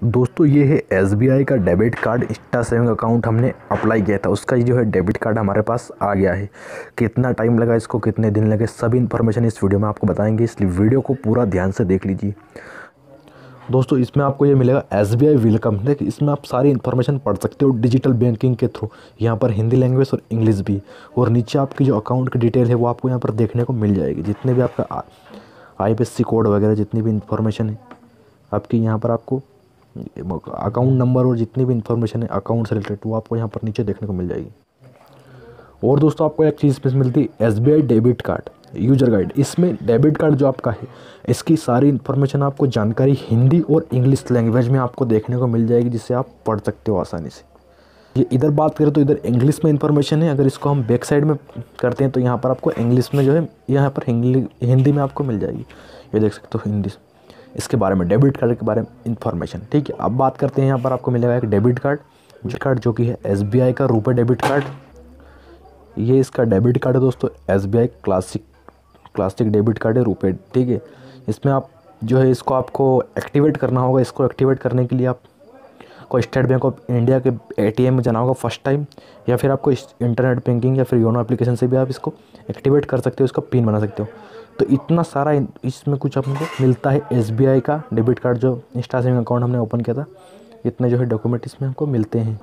दोस्तों, ये है SBI का debit card. Insta saving account हमने अप्लाई किया था। उसका जो है डेबिट कार्ड हमारे पास आ गया है। कितना टाइम लगा इसको, कितने दिन लगे, सभी इन्फॉर्मेशन इस वीडियो में आपको बताएँगे। इसलिए वीडियो को पूरा ध्यान से देख लीजिए। दोस्तों, इसमें आपको ये मिलेगा एस बी आई वेलकम देखिए, इसमें आप सारी इन्फॉर्मेशन पढ़ सकते हो डिजिटल बैंकिंग के थ्रू। यहाँ पर हिंदी लैंग्वेज और इंग्लिश भी। और नीचे आपकी जो अकाउंट की डिटेल है, वो आपको यहाँ पर देखने को मिल जाएगी। जितने भी आपका आई कोड वगैरह, जितनी भी इन्फॉर्मेशन है, आपकी यहाँ पर आपको अकाउंट नंबर और जितनी भी इन्फॉर्मेशन है अकाउंट से रिलेटेड वो आपको यहाँ पर नीचे देखने को मिल जाएगी। और दोस्तों, आपको एक चीज़ पे मिलती है S B I debit card user guide इसमें डेबिट कार्ड जो आपका है, इसकी सारी इन्फॉर्मेशन आपको जानकारी हिंदी और इंग्लिश लैंग्वेज में आपको देखने को मिल जाएगी, जिससे आप पढ़ सकते हो आसानी से। ये इधर बात करें तो इधर इंग्लिश में इन्फॉर्मेशन है, अगर इसको हम बैक साइड में करते हैं तो यहाँ पर आपको इंग्लिश में जो है, यहाँ पर हिंदी में आपको मिल जाएगी। ये देख सकते हो हिंदी इसके बारे में डेबिट कार्ड के बारे में इंफॉर्मेशन ठीक है, अब बात करते हैं यहाँ पर आपको मिलेगा एक डेबिट कार्ड। डेबिट कार्ड जो कि है एसबीआई का रुपये डेबिट कार्ड। ये इसका डेबिट कार्ड है दोस्तों, SBI classic classic debit card है रुपए। ठीक है, इसमें आप जो है इसको आपको एक्टिवेट करना होगा। इसको एक्टिवेट करने के लिए आप को स्टेट बैंक ऑफ़ इंडिया के एटीएम में जाना होगा फ़र्स्ट टाइम, या फिर आपको इंटरनेट बैंकिंग या फिर योनो एप्लीकेशन से भी आप इसको एक्टिवेट कर सकते हो, इसका पिन बना सकते हो। तो इतना सारा इसमें कुछ आपको मिलता है एसबीआई का डेबिट कार्ड जो इंस्टा सेविंग अकाउंट हमने ओपन किया था, इतने जो है डॉक्यूमेंट इसमें हमको मिलते हैं।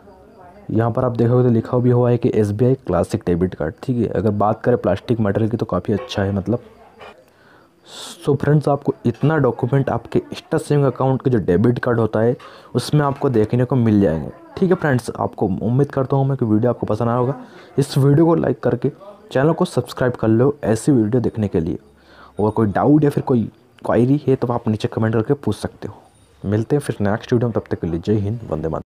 यहाँ पर आप देखोगे तो लिखा भी हुआ है कि एसबीआई क्लासिक डेबिट कार्ड ठीक है? अगर बात करें प्लास्टिक मटेरियल की तो काफ़ी अच्छा है मतलब। सो so फ्रेंड्स आपको इतना डॉक्यूमेंट आपके इंस्टा सेविंग अकाउंट का जो डेबिट कार्ड होता है, उसमें आपको देखने को मिल जाएँगे। ठीक है फ्रेंड्स आपको उम्मीद करता हूँ मैं कि वीडियो आपको पसंद आया होगा। इस वीडियो को लाइक करके चैनल को सब्सक्राइब कर लो ऐसी वीडियो देखने के लिए। और कोई डाउट या फिर कोई क्वायरी है तो आप नीचे कमेंट करके पूछ सकते हो। मिलते हैं फिर नेक्स्ट वीडियो में, तब तक के लिए जय हिंद, वंदे मातरम।